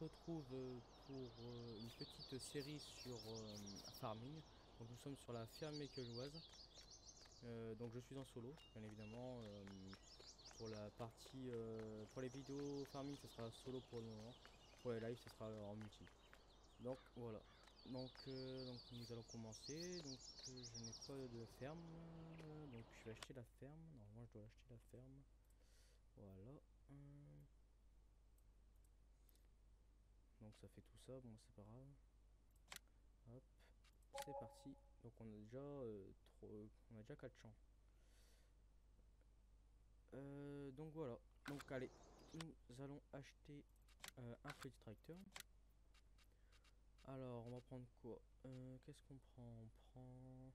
retrouve euh, pour euh, une petite série sur euh, farming. Donc nous sommes sur la ferme méqueloise. donc je suis en solo, bien évidemment. pour la partie, pour les vidéos farming, ce sera solo pour le moment. Pour les lives, ce sera en multi. Donc voilà. Donc, donc nous allons commencer. Donc je n'ai pas de ferme. donc je vais acheter la ferme. Normalement je dois acheter la ferme. Voilà. Donc ça fait tout ça, bon c'est pas grave. Hop, c'est parti. Donc on a déjà euh, trop, on a déjà 4 champs. Euh, donc voilà. Donc allez, nous allons acheter euh, un petit tracteur. Alors on va prendre quoi? Qu'est-ce qu'on prend? On prend.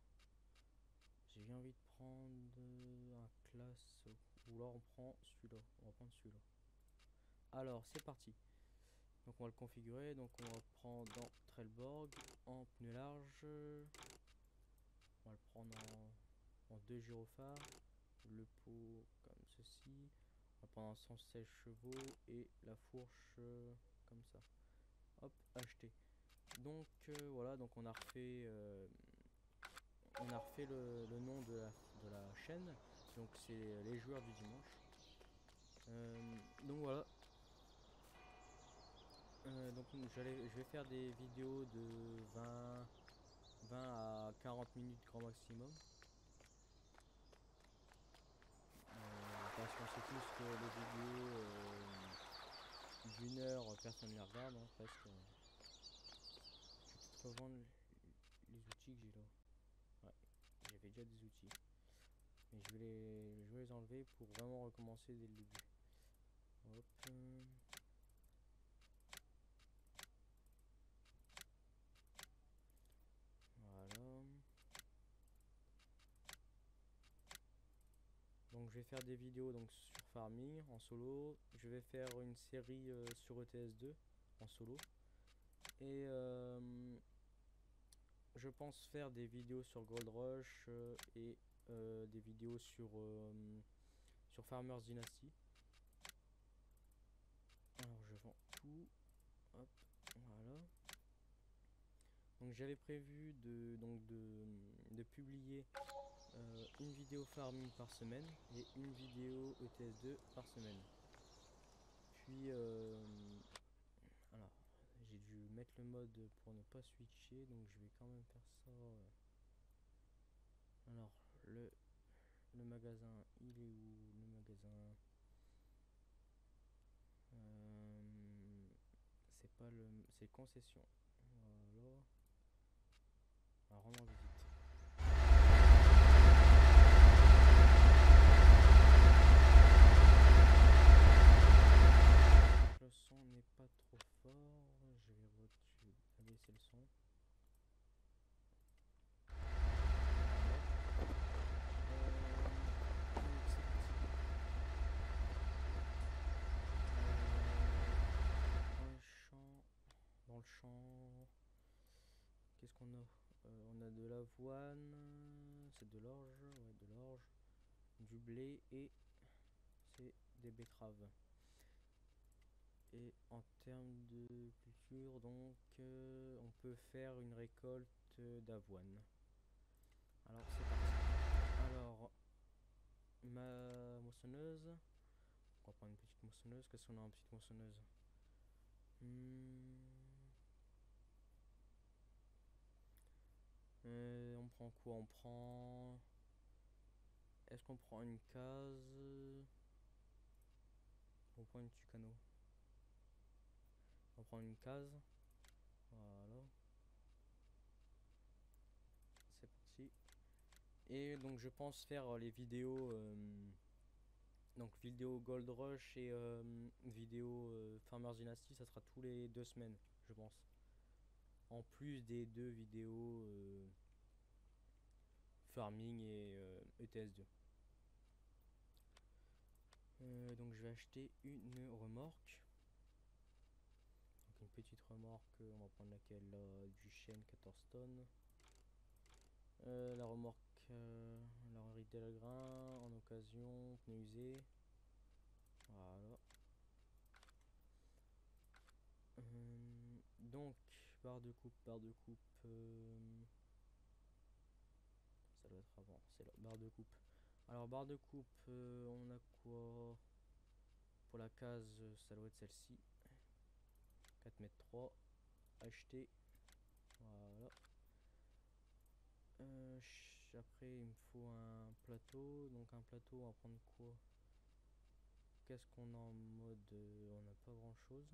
J'ai envie de prendre un classe ou alors on prend celui-là. On va prendre celui-là. Alors c'est parti. Donc on va le configurer, donc on va prendre dans Trelborg en pneu large. On va le prendre en, deux gyrophares. Le pot comme ceci. On va prendre en 116 chevaux et la fourche euh, comme ça. Hop, acheter. Donc euh, voilà, donc on a refait euh, on a refait le, nom de la, de la, chaîne. Donc c'est les joueurs du dimanche. donc voilà, euh, donc je vais faire des vidéos de 20, 20 à 40 minutes grand maximum. Euh, parce qu'on sait tous que les vidéos euh, d'une heure, personne ne les regarde hein, presque. Je vais vendre les outils que j'ai là. Ouais, j'avais déjà des outils. Mais je vais, les, je vais les enlever pour vraiment recommencer dès le début. Hop. Donc je faire des vidéos donc sur farming en solo. Je vais faire une série euh, sur ETS2 en solo. Et euh, je pense faire des vidéos sur Gold Rush euh, et des vidéos sur, sur Farmers Dynasty. Alors je vends tout. Hop, voilà. Donc j'avais prévu de, donc de, de publier euh, une vidéo farming par semaine et une vidéo ETS2 par semaine. Puis euh, j'ai dû mettre le mode pour ne pas switcher donc je vais quand même faire ça. Euh. Alors le le magasin il est où le magasin? C'est pas le c'est concession alors, rendre visite. Le son n'est pas trop fort. Je vais abaisser le son. dans champ qu'est-ce qu'on a? Euh, on a de l'avoine, c'est de l'orge, ouais, de l'orge, du blé et c'est des betteraves. Et en termes de culture, donc, euh, on peut faire une récolte d'avoine. Alors, c'est. Alors, ma moissonneuse. On va une petite moissonneuse. Qu'est-ce qu'on a en petite moissonneuse? Hmm. Euh, on prend quoi? On prend... Est-ce qu'on prend une case? On prend une tucano. On prend une case. Voilà. C'est parti. Et donc je pense faire les vidéos... Euh, donc vidéo Gold Rush et euh, vidéo Farmers Dynasty, ça sera tous les deux semaines, je pense en plus des deux vidéos euh, farming et euh, ETS2. Euh, donc je vais acheter une remorque. Donc une petite remorque, on va prendre laquelle du chêne 14 tonnes. Euh, la remorque, la rite grain en occasion, pneu usé. Voilà. donc barre de coupe, barre de coupe. Euh, ça doit être avant, c'est la barre de coupe. Alors, barre de coupe, euh, on a quoi? Pour la case, ça doit être celle-ci. 4 mètres 3. Acheter. Voilà. Euh, après, il me faut un plateau. Donc, un plateau, on va prendre quoi? Qu'est-ce qu'on a en mode On n'a pas grand-chose.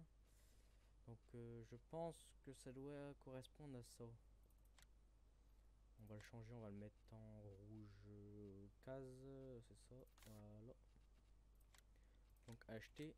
Donc euh, je pense que ça doit correspondre à ça. On va le changer, on va le mettre en rouge euh, case, c'est ça, voilà. Donc acheter.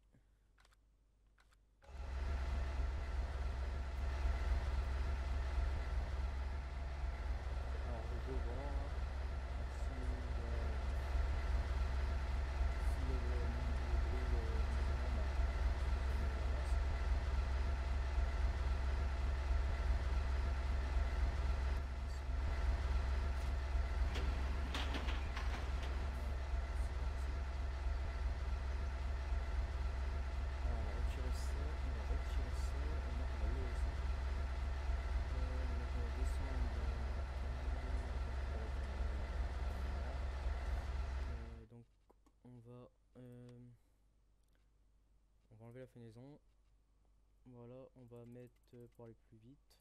la fenaison. Voilà, on va mettre pour aller plus vite.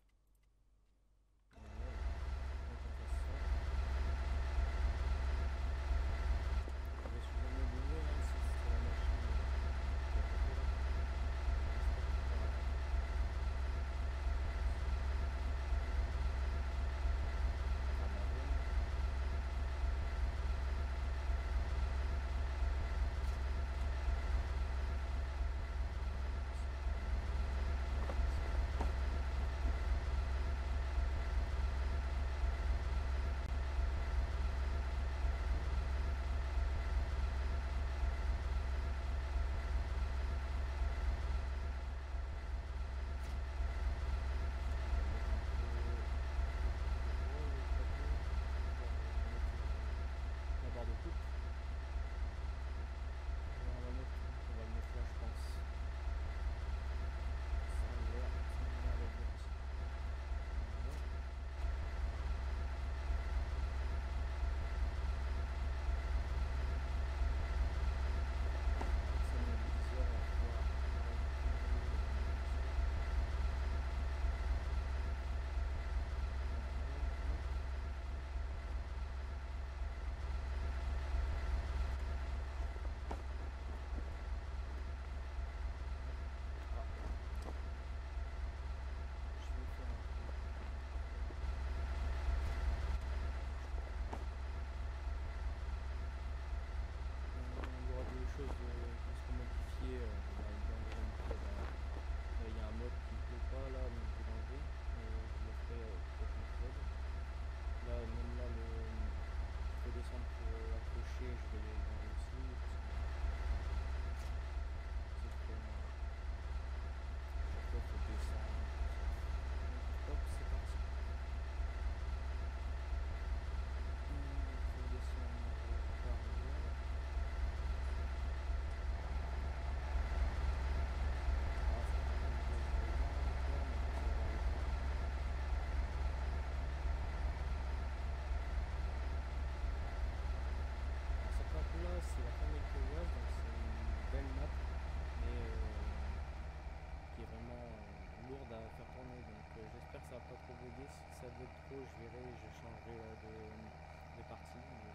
ça veut être trop, je verrai, je changerai euh, de, de partie. Je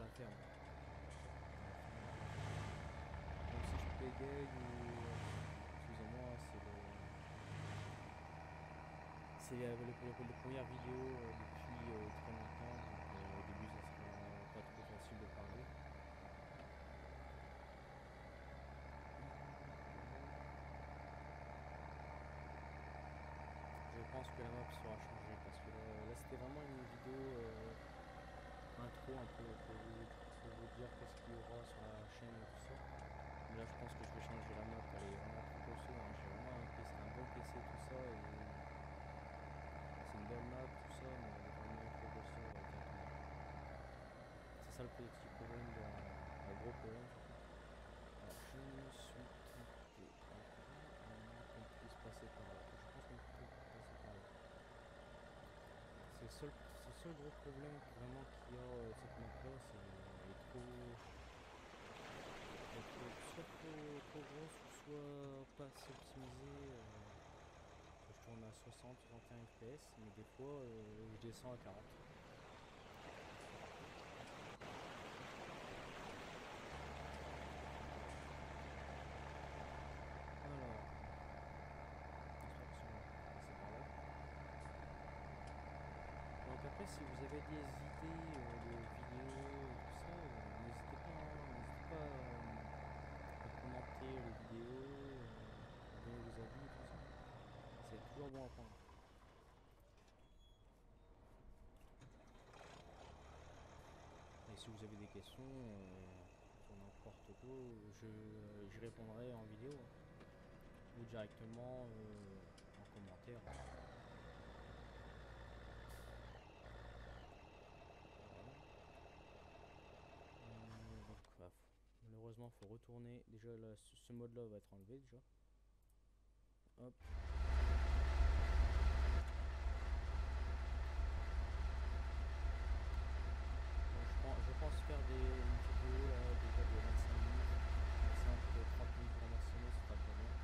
la si je payais ou. Euh, Excusez-moi, c'est le. C'est première vidéo. Euh, ça le petit problème, de, le gros problème. Alors, je suis trompé. qu'on puisse passer par là. Je pense qu'on peut passer par là. C'est le seul, le seul gros problème vraiment qu'il y a euh, cette map là, c'est elle est trop, elle est trop, soit trop, trop grosse, soit pas assez optimisée. Euh, je tourne à 60, 61 fps, mais des fois euh, je descends à 40. après, si vous avez des idées euh, de vidéos tout ça, euh, n'hésitez pas, hein, n'hésitez pas euh, à commenter les vidéos, à donner vos avis tout ça. C'est toujours bon à prendre. Et si vous avez des questions sur n'importe quoi, je, j'y répondrai en vidéo hein. ou directement en commentaire. Malheureusement faut retourner. Déjà là, ce mode là va être enlevé déjà je, pense, faire des vidéos là déjà de 25 minutes 25 30 minutes grand maximum c'est pas bien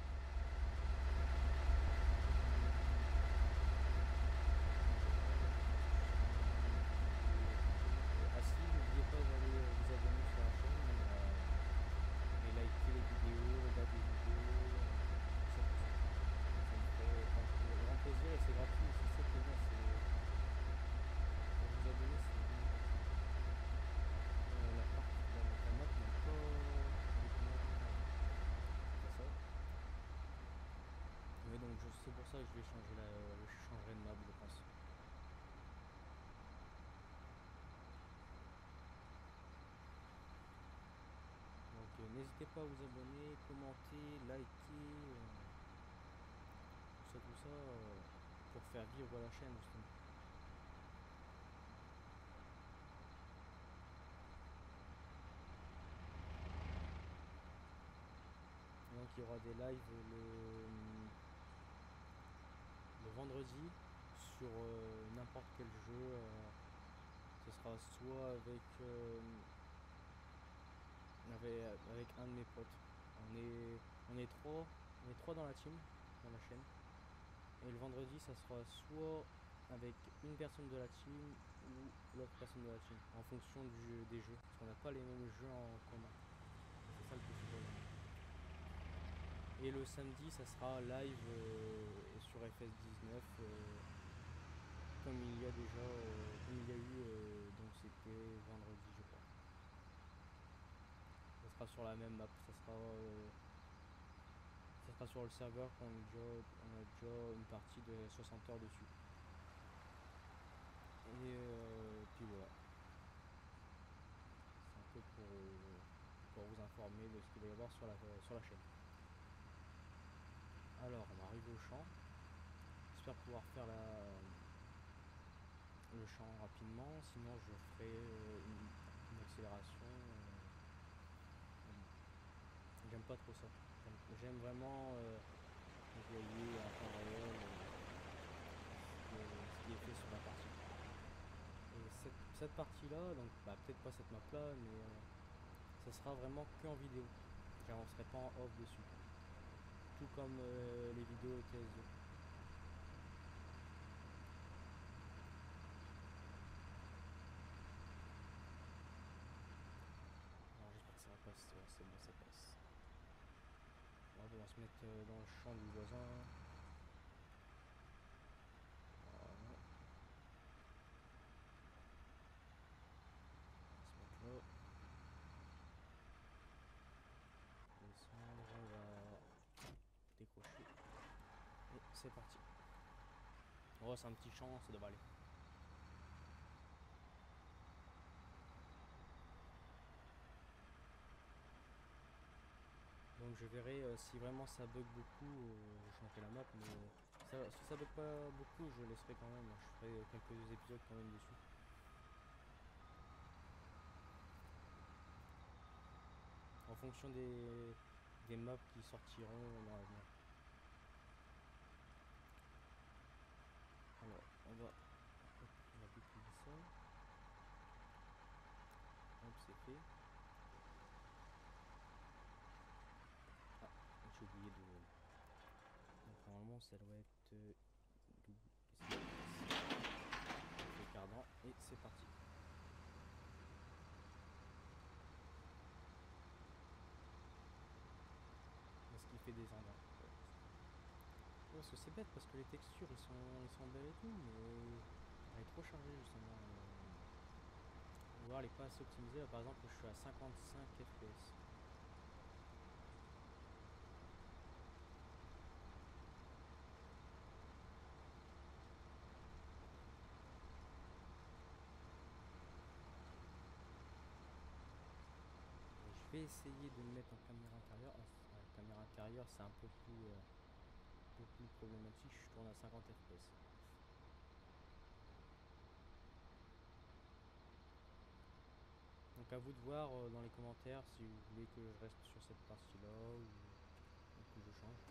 c'est pour je vais changer la, je changerai de map je pense. Donc euh, n'hésitez pas à vous abonner, commenter, liker, euh, tout ça tout ça euh, pour faire vivre la chaîne justement. Donc il y aura des lives le vendredi sur euh, n'importe quel jeu. Euh, ce sera soit avec, euh, avec, avec un de mes potes. On est on est trois on est trois dans la team dans la chaîne. Et le vendredi ça sera soit avec une personne de la team ou l'autre personne de la team en fonction du jeu, des jeux parce qu'on n'a pas les mêmes jeux en commun c'est ça le plus et le samedi, ça sera live sur FS19, euh, comme il y a déjà, euh, comme il y a eu, donc c'était vendredi, je crois. Ça sera sur la même map, ça sera, ça sera sur le serveur qu'on a déjà, on a déjà une partie de 60 heures dessus. Et puis voilà. C'est un peu pour, pour vous informer de ce qu'il va y avoir sur la, sur la chaîne. Alors, on arrive au champ. J'espère pouvoir faire la, le champ rapidement, sinon je ferai euh, une, accélération. Euh, j'aime pas trop ça. J'aime vraiment euh, voyez en temps ce, qui est fait sur la partie. Et cette, partie-là, donc bah, peut-être pas cette map-là, mais ça sera vraiment que en vidéo. J'avancerai pas en off dessus comme euh, les vidéos ts Alors j'espère que ça va passer, c'est bon ça passe. On va se mettre euh, dans le champ du voisin. c'est parti. Oh, c'est un petit champ, ça devrait aller. je verrai euh, si vraiment ça bug beaucoup, euh, je changerai la map, mais euh, si ça bug pas beaucoup, je laisserai quand même, hein. je ferai quelques épisodes quand même dessus. En fonction des, des maps qui sortiront dans l'avenir. Ça doit être euh, et c'est parti. Est-ce qu'il fait des endroits parce que c'est bête parce que les textures ils sont, ils sont belles et tout, mais elle est trop chargée justement. Euh, voir, elle est pas assez par exemple, je suis à 55 fps. Je essayer de me mettre en caméra intérieure. La caméra intérieure, c'est un peu plus. Euh, problématique, je tourne à 50 fps. Donc à vous de voir euh, dans les commentaires si vous voulez que je reste sur cette partie là ou, que je change.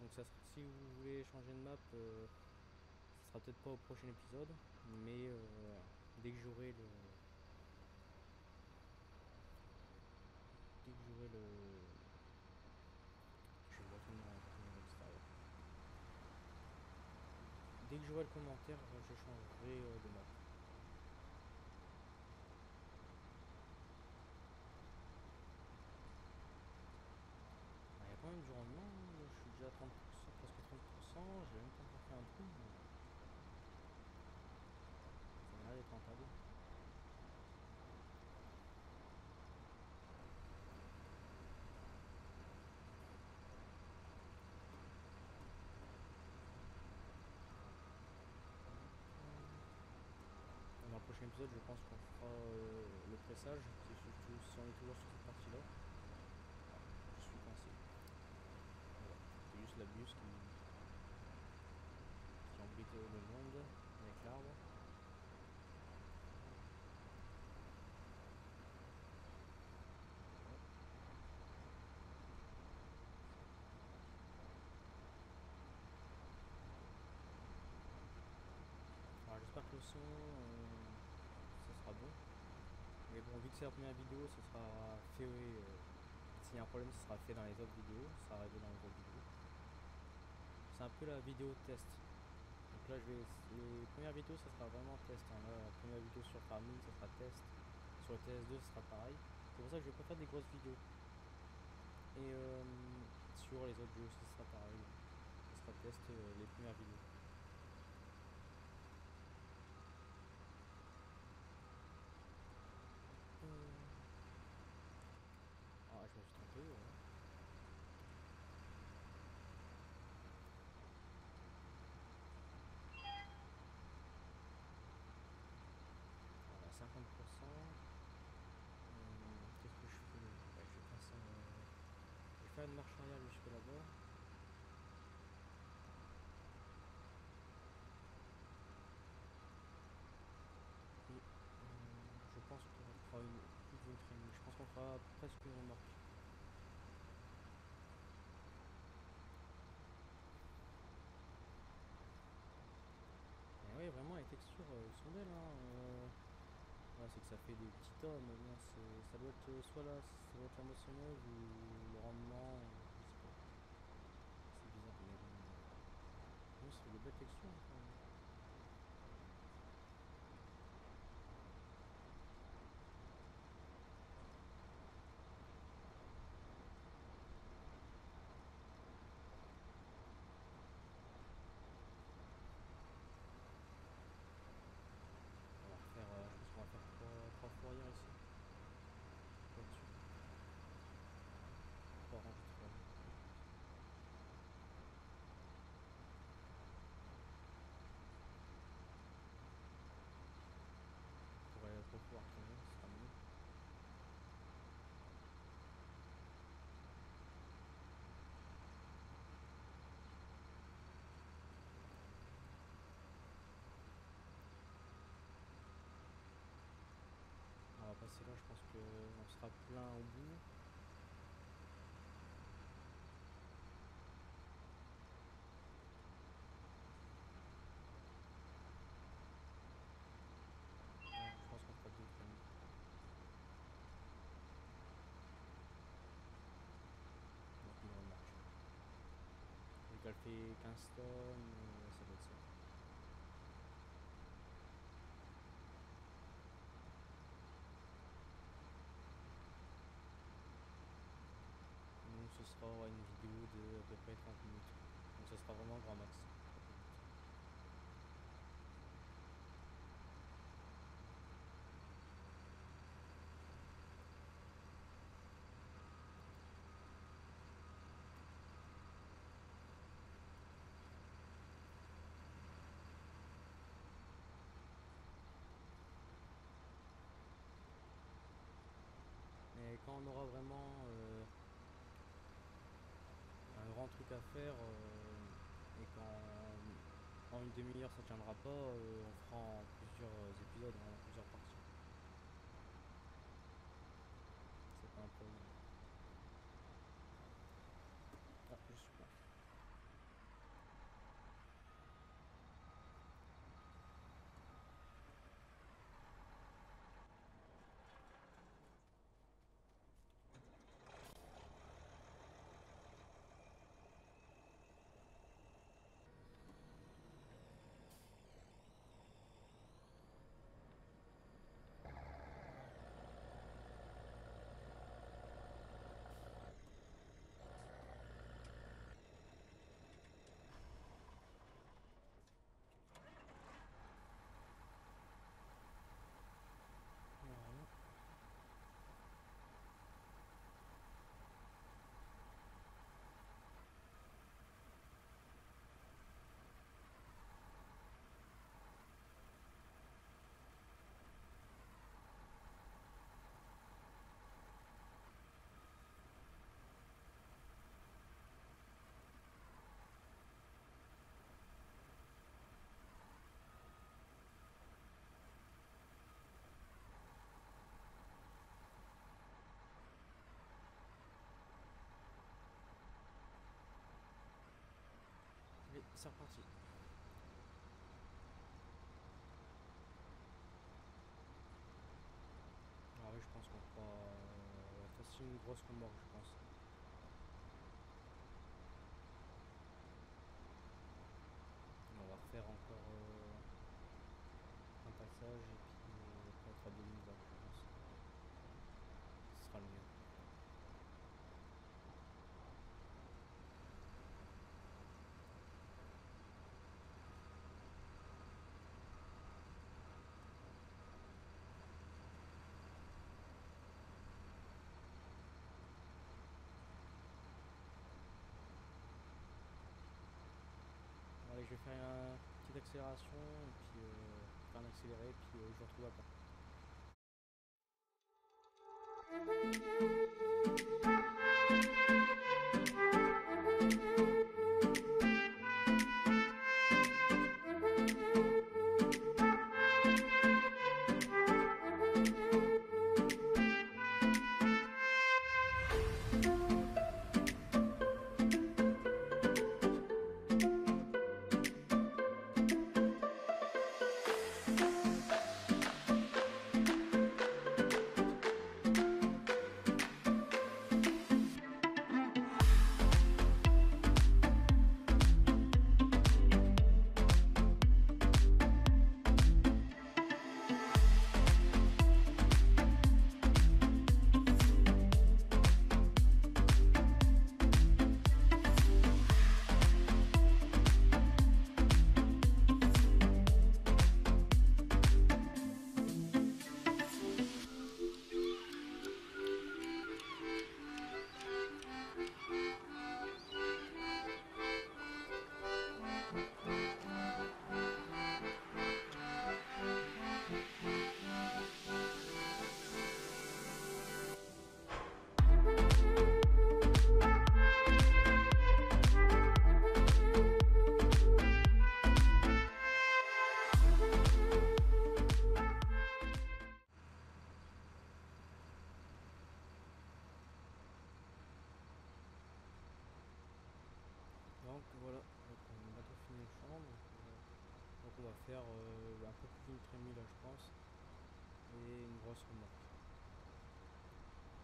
Donc ça si vous voulez changer de map, euh, ce sera peut-être pas au prochain épisode, mais euh, dès que j'aurai le dès que j'aurai le je vais Dès que je vois le commentaire, je changerai euh, de map. Il y a quand même du rendement, je suis déjà à 30%, presque 30%, j'ai même pas fait un trou. Ça m'a l'air d'être rentable. prochain je pense qu'on fera euh, le pressage. Surtout si on est toujours sur cette partie-là. Je suis coincé. Voilà. C'est juste la bus qui, qui embête le monde avec l'arbre. j'espère que le son euh. Mais bon, vu que c'est la première vidéo, ce sera fait. Euh, S'il y a un problème, ce sera fait dans les autres vidéos. Ça sera dans les autres vidéos. C'est un peu la vidéo test. Donc là, je vais. Les premières vidéos, ça sera vraiment test. Hein. la première vidéo sur Farming, ça sera test. Sur le TS2, ce sera pareil. C'est pour ça que je vais pas faire des grosses vidéos. Et euh, sur les autres jeux, ce sera pareil. Ce sera test euh, les premières vidéos. Ah, je me suis trompé. Ouais. Voilà, 50%. Hum, Qu'est-ce que je fais ouais, Je vais passer. Euh... Je vais faire une marche arrière jusque là-bas. je pense qu'on fera une, plus. Je pense qu'on fera presque une remorque. Et oui, vraiment, les textures euh, sont belles. Hein. Euh, c'est que ça fait des petits bon, ça doit être soit là, la moissonneuse ou rendement. C'est bizarre, c'est des belles textures. lambu je pense qu'on donc elle fait 15 tonnes près 30 minutes. Donc ce sera vraiment grand max. Mais quand on aura vraiment euh, à faire euh, et qu'en en une demi-heure ça tiendra pas, euh, on fera en plusieurs épisodes, en plusieurs parties. C'est pas un problème. Ah, je suis pas. Voilà. Allez, c'est reparti. Ah oui, je pense qu'on fera euh, une grosse remorque, je pense. On va refaire encore euh, un passage et puis on fera des je pense. Ce sera le mieux. Allez, je vais faire une petite accélération et puis euh, un accéléré puis euh, je vous retrouve après. Faire euh, un peu plus d'une trémie là je pense. Et une grosse remorque.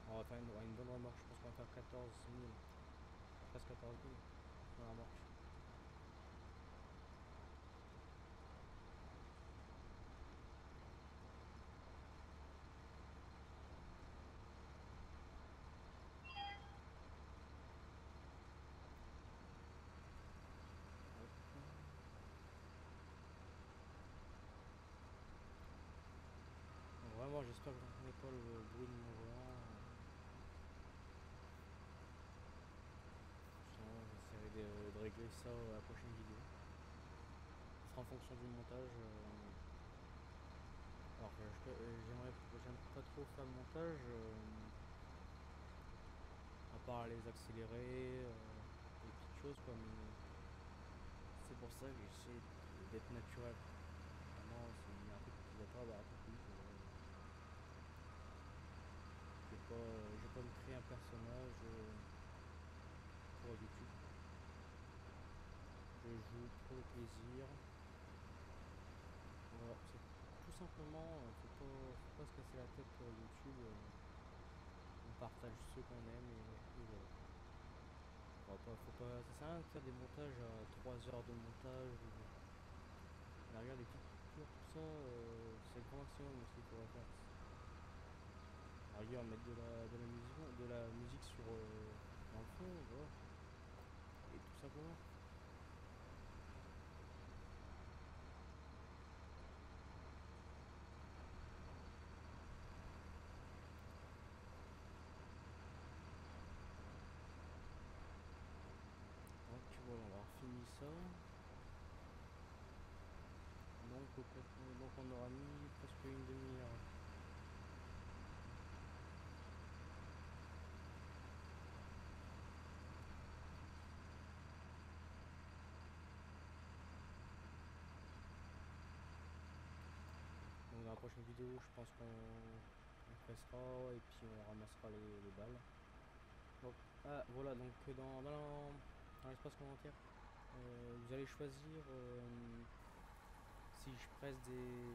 On va faire une, bonne remorque, je pense qu'on va faire 14 000. Presque 14 000 dans la remorque. J'espère que vous n'entendez pas le bruit de mon volant. J'essaierai de, de, régler ça à la prochaine vidéo. Ce sera en fonction du montage. Alors j'aimerais j'aime pas trop faire le montage. à part les accélérer, des petites choses quoi, mais c'est pour ça que j'essaie d'être naturel. Vraiment, c'est un truc qui va pas un peu. Je vais pas, je pas me créer un personnage pour YouTube. Je joue pour le plaisir. Tout simplement, faut pas, faut pas se casser la tête pour YouTube. On partage ce qu'on aime et, et voilà. Ça sert à rien de faire des montages à 3 heures de montage. Ou... Les petites tout ça, euh, c'est le grand maximum ce qu'il faudrait faire. À regarde, mettre de la, de la musique, de la musique sur euh, dans le fond, voilà. Et tout simplement. Donc voilà, on avoir fini ça. Donc, donc on aura mis presque une demi-heure. Prochaine vidéo, je pense qu'on on pressera et puis on ramassera les, les balles. Donc, ah voilà, donc dans, dans, dans l'espace commentaire, euh, vous allez choisir euh, si je presse des,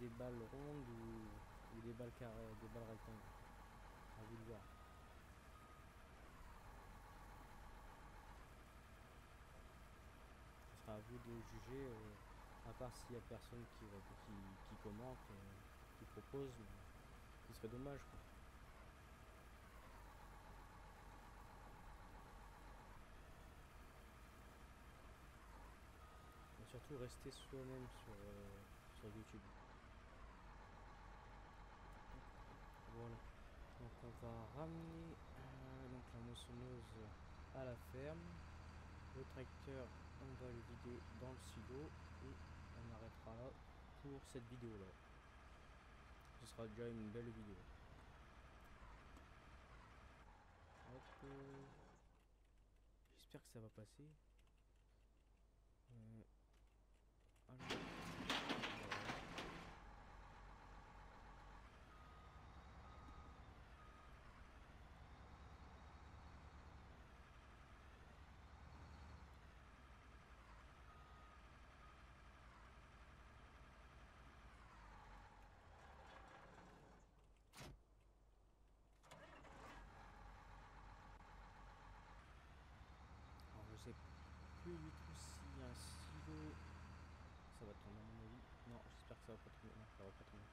des balles rondes ou, des balles carrées, des balles rectangles. À vous de voir. Ce sera à vous de juger, euh, à part s'il n'y a personne qui, commente, qui propose, ce serait dommage. Surtout rester soi-même sur, euh, sur YouTube. Voilà. Donc on va ramener euh, donc la moissonneuse à la ferme. Le tracteur, on va le vider dans le silo on arrêtera là pour cette vidéo là. Ce sera déjà une belle vidéo. Euh, j'espère que ça va passer. Euh, je sais plus du tout s'il y a un silo ça va tomber à mon avis. Non, j'espère que ça va pas tomber. Non, ça va pas tomber.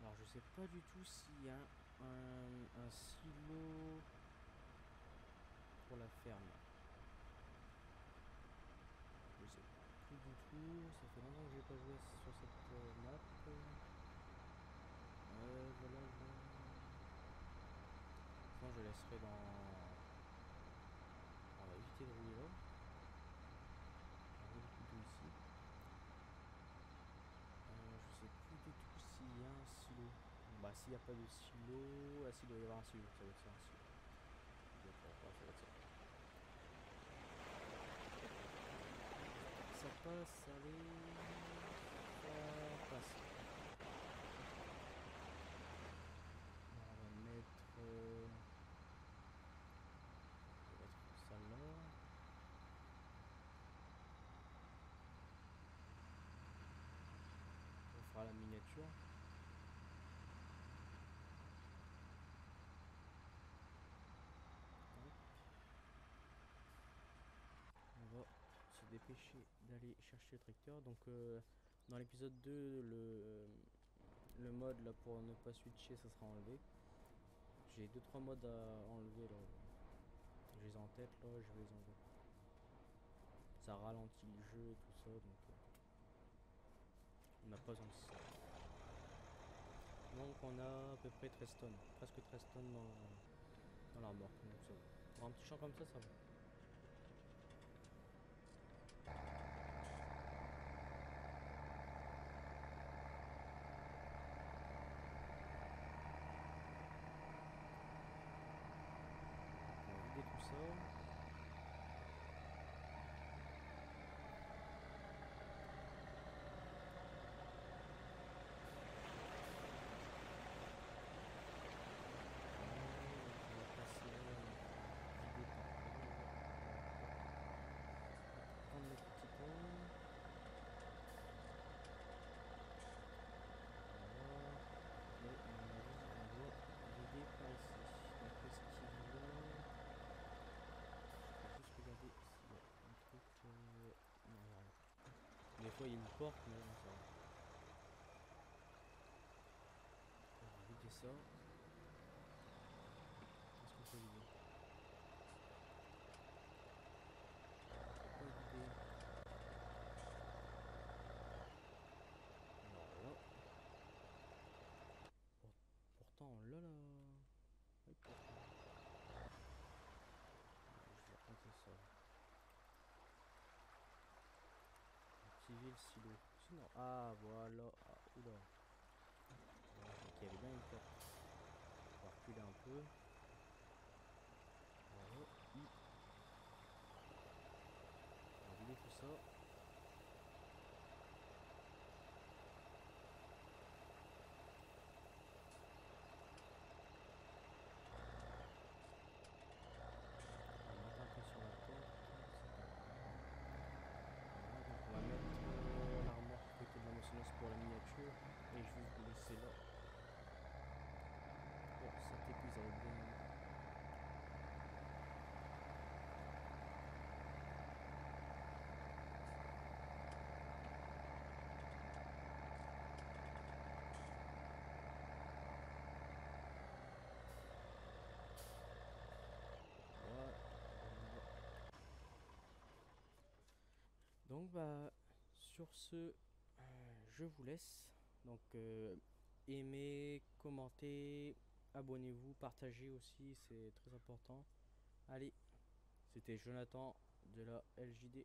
Alors je sais pas du tout s'il y a un, silo pour la ferme. Je sais plus du tout. Ça fait longtemps que j'ai pas joué sur cette euh, map. Euh, je laisserai dans. On va éviter de rouler là. ici. Euh, je sais plus du tout s'il y a un silo. Bah s'il n'y a pas de silo, ah s'il doit y avoir un silo, ça va être ça un silo. D'accord, ça va être ça. Ça passe, allez. Ça passe. On va mettre. Euh... On va mettre ça là. On fera la miniature. On va se dépêcher d'aller chercher le tracteur. Donc euh, dans l'épisode 2, le, le mode là pour ne pas switcher, ça sera enlevé. J'ai 2-3 modes à enlever là. Je les ai en tête là, je vais les enlever. Ça ralentit le jeu et tout ça donc. Euh, On n'a pas besoin de ça. Donc on a à peu près 13 tonnes. Presque 13 tonnes dans, dans. Pour un petit champ comme ça, ça va. On va vider tout ça. On va passer là, vider par là. Prendre le petit pont. Voilà. Et à mon avis, on doit vider par ici. Donc qu'est-ce qu'il y a Je vais juste regarder s'il y a un truc. euh, Non, il y a rien. Fois, il y a une porte, mais non, ça va. On va vider ça. Qu'est-ce qu'on peut Pas vider. Alors là. Pour- Pourtant, l'a là. Oui, pourtant. Je vais raconter ça. Activer Sinon. Ah, voilà. Ah, oula. Donc il y bien une porte. On va reculer un peu. Voilà. On va vider tout ça. On va mettre un peu sur la porte. Voilà, donc on va mettre euh, l'armoire côté de la moissonneuse pour la miniature. Et je vais vous laisser là. Pour cet épisode. Voilà. Donc bah sur ce, euh, je vous laisse. Donc euh, aimez, commentez, abonnez-vous, partagez aussi, c'est très important. Allez, c'était Jonathan de la LJD.